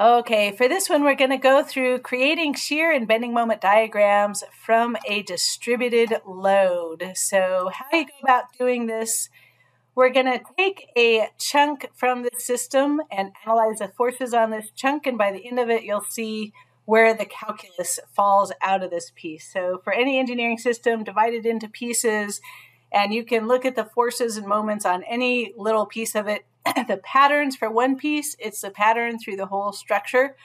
Okay, for this one, we're going to go through creating shear and bending moment diagrams from a distributed load. So how you go about doing this, we're going to take a chunk from the system and analyze the forces on this chunk, and by the end of it, you'll see where the calculus falls out of this piece. So for any engineering system, divide it into pieces, and you can look at the forces and moments on any little piece of it the patterns for one piece, it's the pattern through the whole structure.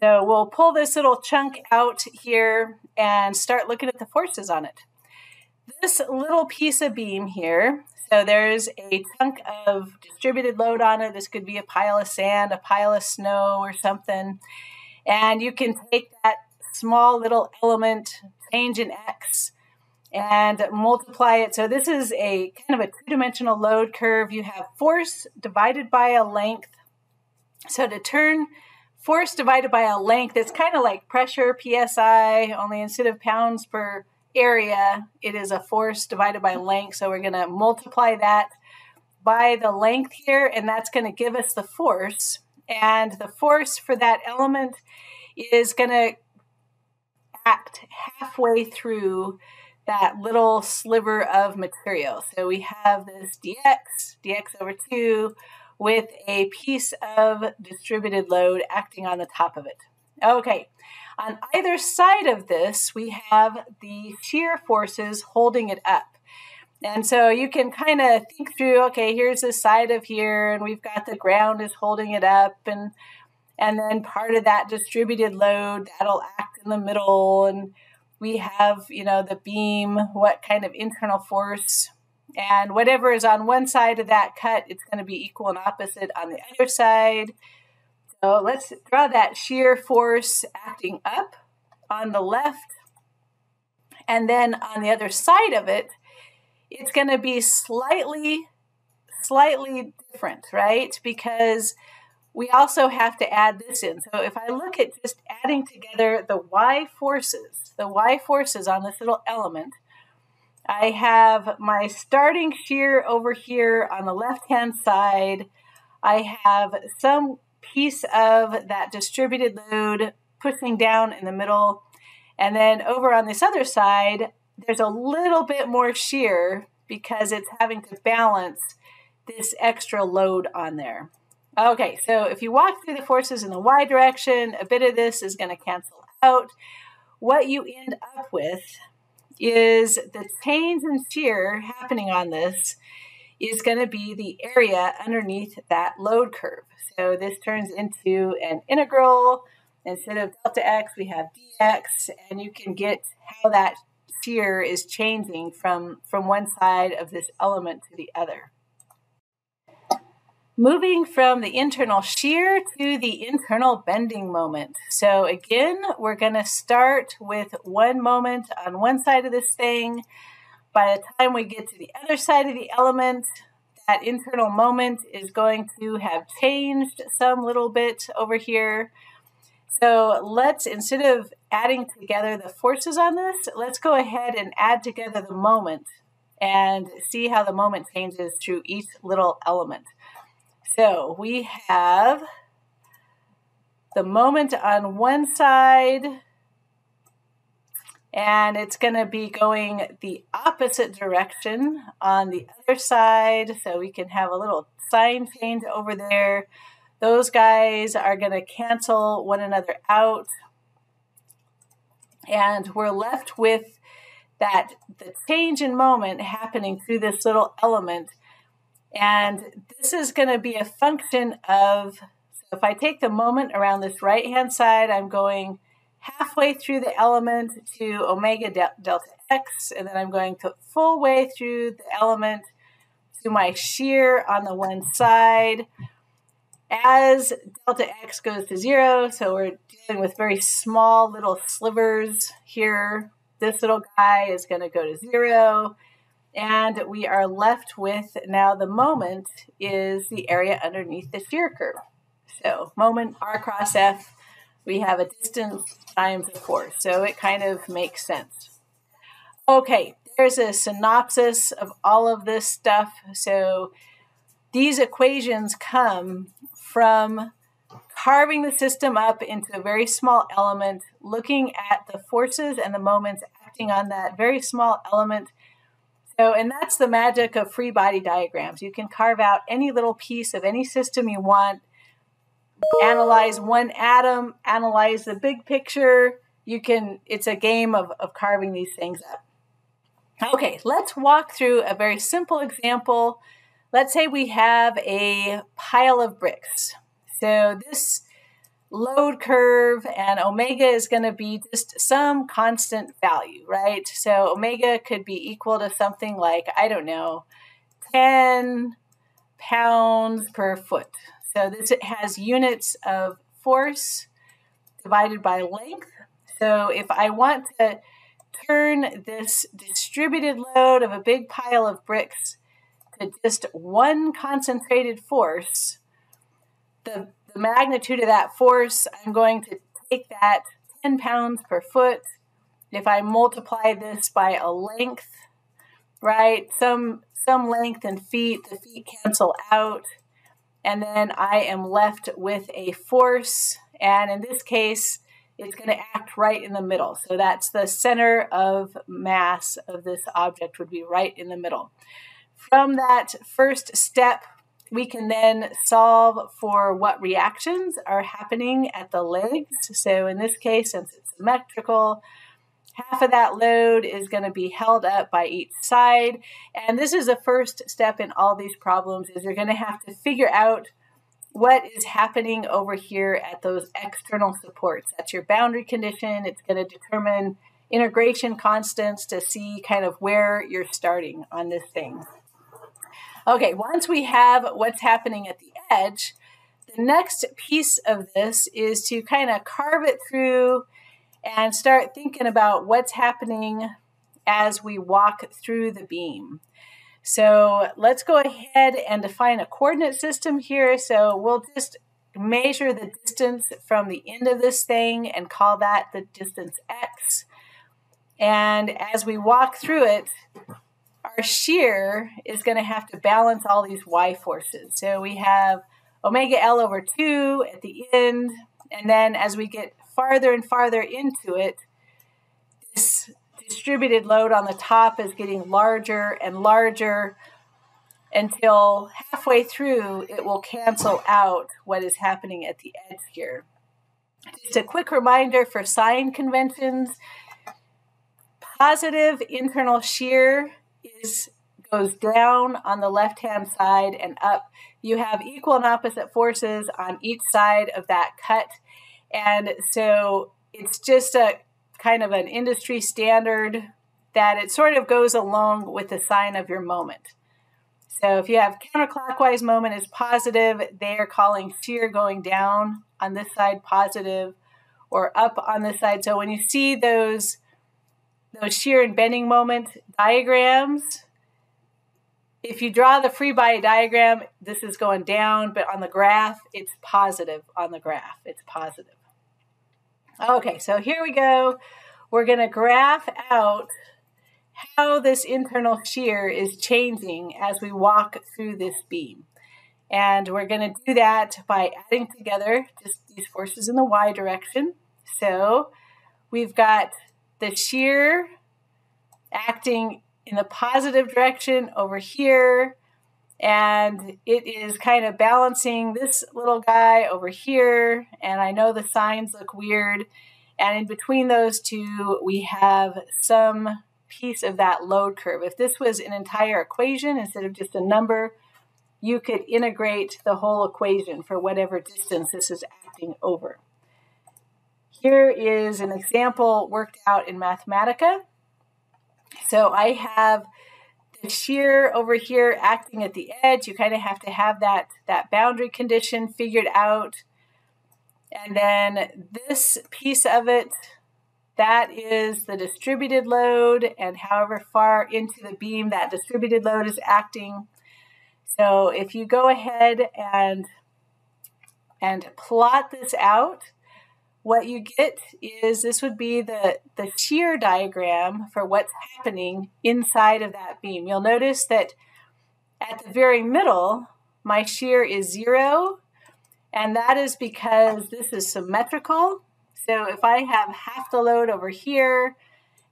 So we'll pull this little chunk out here and start looking at the forces on it. This little piece of beam here, so there's a chunk of distributed load on it. This could be a pile of sand, a pile of snow, or something. And you can take that small little element, change in x, and multiply it. So this is a kind of a two-dimensional load curve. You have force divided by a length. So to turn force divided by a length, it's kind of like pressure, PSI, only instead of pounds per area, it is a force divided by length. So we're going to multiply that by the length here, and that's going to give us the force. And the force for that element is going to act halfway through that little sliver of material. So we have this dx, dx over 2, with a piece of distributed load acting on the top of it. Okay, on either side of this, we have the shear forces holding it up. And so you can kind of think through, okay, here's the side of here, and we've got the ground is holding it up, and and then part of that distributed load that'll act in the middle, and we have, you know, the beam, what kind of internal force, and whatever is on one side of that cut, it's going to be equal and opposite on the other side. So let's draw that shear force acting up on the left. And then on the other side of it, it's going to be slightly, slightly different, right? Because we also have to add this in. So if I look at just adding together the y forces, the y forces on this little element. I have my starting shear over here on the left-hand side. I have some piece of that distributed load pushing down in the middle. And then over on this other side, there's a little bit more shear because it's having to balance this extra load on there. Okay, so if you walk through the forces in the y direction, a bit of this is going to cancel out what you end up with is the change in shear happening on this is going to be the area underneath that load curve. So this turns into an integral. Instead of delta x, we have dx, and you can get how that shear is changing from, from one side of this element to the other. Moving from the internal shear to the internal bending moment. So again, we're going to start with one moment on one side of this thing. By the time we get to the other side of the element, that internal moment is going to have changed some little bit over here. So let's, instead of adding together the forces on this, let's go ahead and add together the moment and see how the moment changes through each little element. So we have the moment on one side, and it's going to be going the opposite direction on the other side. So we can have a little sign change over there. Those guys are going to cancel one another out. And we're left with that the change in moment happening through this little element and this is going to be a function of, so if I take the moment around this right hand side, I'm going halfway through the element to omega delta x, and then I'm going to full way through the element to my shear on the one side. As delta x goes to zero, so we're dealing with very small little slivers here. This little guy is going to go to zero. And we are left with now the moment is the area underneath the shear curve. So moment R cross F, we have a distance times a force. So it kind of makes sense. Okay, there's a synopsis of all of this stuff. So these equations come from carving the system up into a very small element, looking at the forces and the moments acting on that very small element. So, and that's the magic of free body diagrams. You can carve out any little piece of any system you want, analyze one atom, analyze the big picture. You can, it's a game of, of carving these things up. Okay, let's walk through a very simple example. Let's say we have a pile of bricks. So this load curve and omega is going to be just some constant value, right? So omega could be equal to something like, I don't know, 10 pounds per foot. So this it has units of force divided by length. So if I want to turn this distributed load of a big pile of bricks to just one concentrated force, the, the magnitude of that force, I'm going to take that 10 pounds per foot. If I multiply this by a length, right, some, some length in feet, the feet cancel out, and then I am left with a force. And in this case, it's going to act right in the middle. So that's the center of mass of this object would be right in the middle. From that first step, we can then solve for what reactions are happening at the legs. So in this case, since it's symmetrical, half of that load is going to be held up by each side. And this is the first step in all these problems is you're going to have to figure out what is happening over here at those external supports. That's your boundary condition. It's going to determine integration constants to see kind of where you're starting on this thing. Okay, once we have what's happening at the edge, the next piece of this is to kind of carve it through and start thinking about what's happening as we walk through the beam. So let's go ahead and define a coordinate system here. So we'll just measure the distance from the end of this thing and call that the distance x. And as we walk through it, shear is going to have to balance all these y forces. So we have omega L over 2 at the end, and then as we get farther and farther into it, this distributed load on the top is getting larger and larger until halfway through it will cancel out what is happening at the edge here. Just a quick reminder for sign conventions, positive internal shear is goes down on the left hand side and up. You have equal and opposite forces on each side of that cut. And so it's just a kind of an industry standard that it sort of goes along with the sign of your moment. So if you have counterclockwise moment is positive, they are calling shear going down on this side positive or up on this side. So when you see those those shear and bending moment diagrams, if you draw the free body diagram, this is going down, but on the graph, it's positive on the graph. It's positive. Okay, so here we go. We're going to graph out how this internal shear is changing as we walk through this beam. And we're going to do that by adding together just these forces in the y direction. So we've got the shear acting in the positive direction over here and it is kind of balancing this little guy over here and I know the signs look weird and in between those two we have some piece of that load curve. If this was an entire equation instead of just a number, you could integrate the whole equation for whatever distance this is acting over. Here is an example worked out in Mathematica. So I have the shear over here acting at the edge, you kind of have to have that, that boundary condition figured out. And then this piece of it, that is the distributed load and however far into the beam that distributed load is acting. So if you go ahead and, and plot this out, what you get is this would be the, the shear diagram for what's happening inside of that beam. You'll notice that at the very middle, my shear is zero, And that is because this is symmetrical. So if I have half the load over here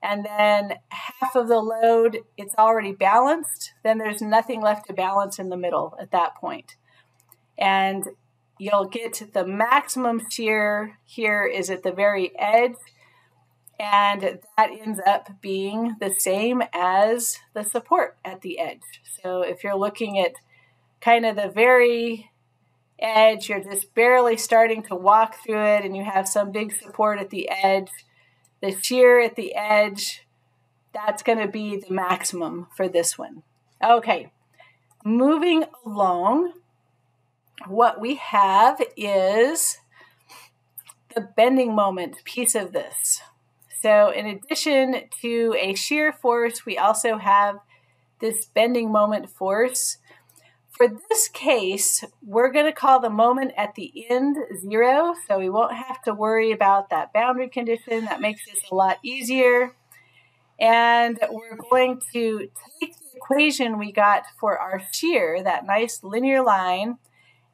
and then half of the load, it's already balanced, then there's nothing left to balance in the middle at that point. And you'll get the maximum shear here is at the very edge and that ends up being the same as the support at the edge. So if you're looking at kind of the very edge, you're just barely starting to walk through it, and you have some big support at the edge, the shear at the edge, that's going to be the maximum for this one. Okay, moving along, what we have is the bending moment piece of this. So, in addition to a shear force, we also have this bending moment force. For this case, we're going to call the moment at the end zero, so we won't have to worry about that boundary condition. That makes this a lot easier. And we're going to take the equation we got for our shear, that nice linear line,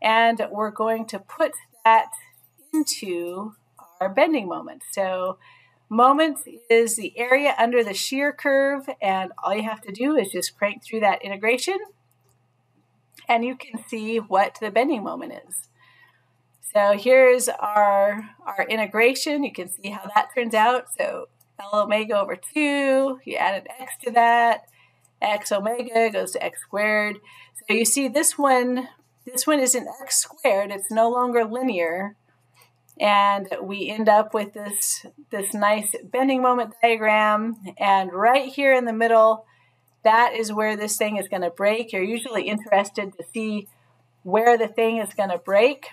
and we're going to put that into our bending moment. So Moment is the area under the shear curve, and all you have to do is just crank through that integration, and you can see what the bending moment is. So here's our, our integration. You can see how that turns out. So L omega over 2, you add an x to that, x omega goes to x squared. So you see this one, this one is an x squared. It's no longer linear. And we end up with this this nice bending moment diagram. And right here in the middle that is where this thing is going to break. You're usually interested to see where the thing is going to break.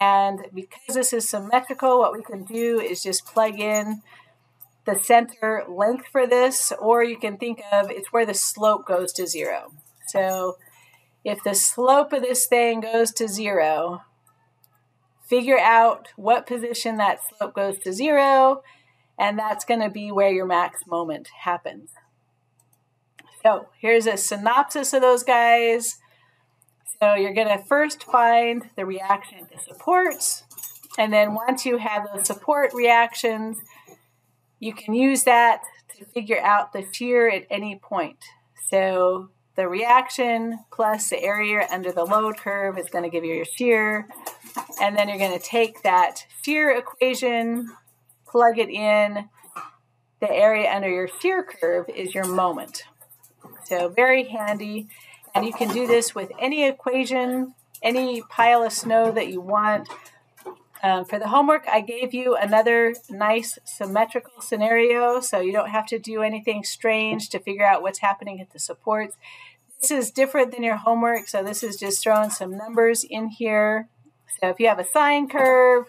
And because this is symmetrical what we can do is just plug in the center length for this or you can think of it's where the slope goes to zero. So if the slope of this thing goes to zero figure out what position that slope goes to zero, and that's going to be where your max moment happens. So here's a synopsis of those guys. So you're going to first find the reaction to supports, and then once you have those support reactions, you can use that to figure out the shear at any point. So the reaction plus the area under the load curve is going to give you your shear. And then you're going to take that shear equation, plug it in. The area under your shear curve is your moment. So very handy. And you can do this with any equation, any pile of snow that you want. Um, for the homework, I gave you another nice symmetrical scenario, so you don't have to do anything strange to figure out what's happening at the supports. This is different than your homework, so this is just throwing some numbers in here. So if you have a sine curve,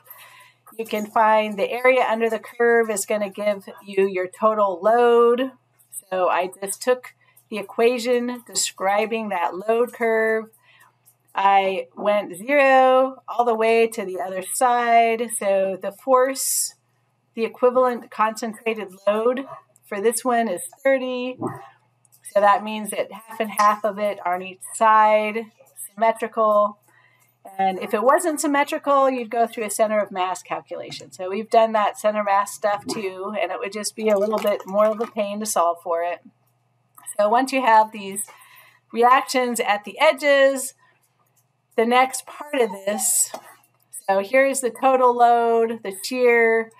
you can find the area under the curve is going to give you your total load. So I just took the equation describing that load curve. I went zero all the way to the other side. So the force, the equivalent concentrated load for this one is 30. So that means that half and half of it are on each side, symmetrical. And if it wasn't symmetrical, you'd go through a center of mass calculation. So we've done that center mass stuff too, and it would just be a little bit more of a pain to solve for it. So once you have these reactions at the edges, the next part of this, so here's the total load, the shear,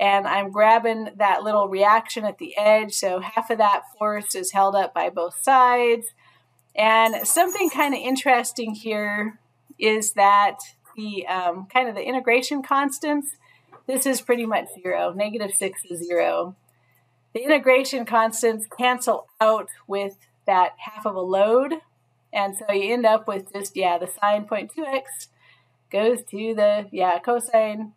and I'm grabbing that little reaction at the edge. So half of that force is held up by both sides. And something kind of interesting here is that the um, kind of the integration constants, this is pretty much zero. Negative six is zero. The integration constants cancel out with that half of a load. And so you end up with just, yeah, the sine 0.2x goes to the, yeah, cosine.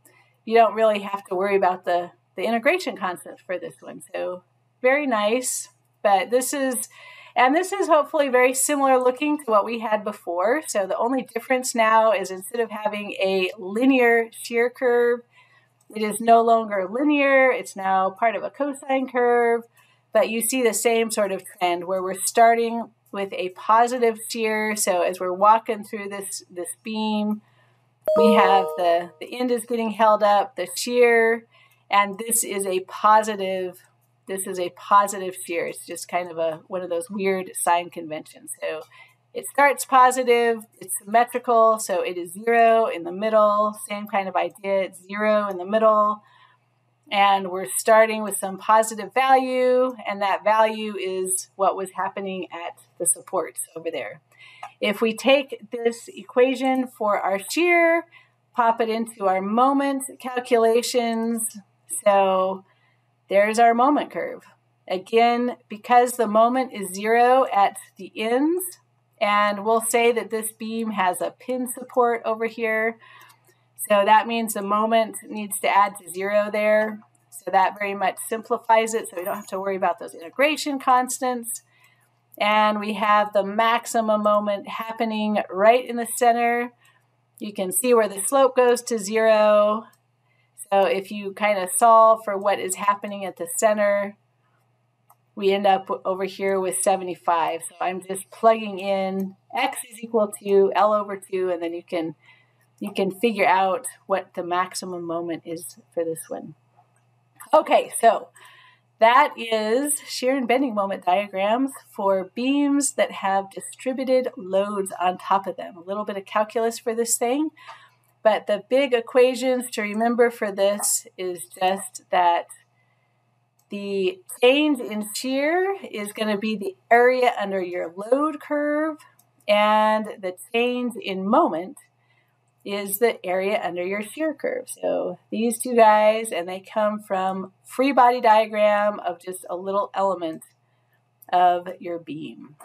You don't really have to worry about the, the integration constants for this one. So very nice. But this is and this is hopefully very similar looking to what we had before. So the only difference now is instead of having a linear shear curve, it is no longer linear. It's now part of a cosine curve. But you see the same sort of trend where we're starting with a positive shear. So as we're walking through this, this beam, we have the, the end is getting held up, the shear, and this is a positive, this is a positive shear. It's just kind of a one of those weird sign conventions. So it starts positive, it's symmetrical, so it is zero in the middle, same kind of idea, it's zero in the middle. And we're starting with some positive value, and that value is what was happening at the supports over there. If we take this equation for our shear, pop it into our moment calculations, so there's our moment curve. Again, because the moment is zero at the ends, and we'll say that this beam has a pin support over here. So that means the moment needs to add to zero there. So that very much simplifies it so we don't have to worry about those integration constants. And we have the maximum moment happening right in the center. You can see where the slope goes to zero. So if you kind of solve for what is happening at the center, we end up over here with 75. So I'm just plugging in x is equal to L over 2, and then you can you can figure out what the maximum moment is for this one. Okay, so that is shear and bending moment diagrams for beams that have distributed loads on top of them. A little bit of calculus for this thing, but the big equations to remember for this is just that the change in shear is going to be the area under your load curve, and the change in moment is the area under your shear curve. So these two guys, and they come from free body diagram of just a little element of your beam.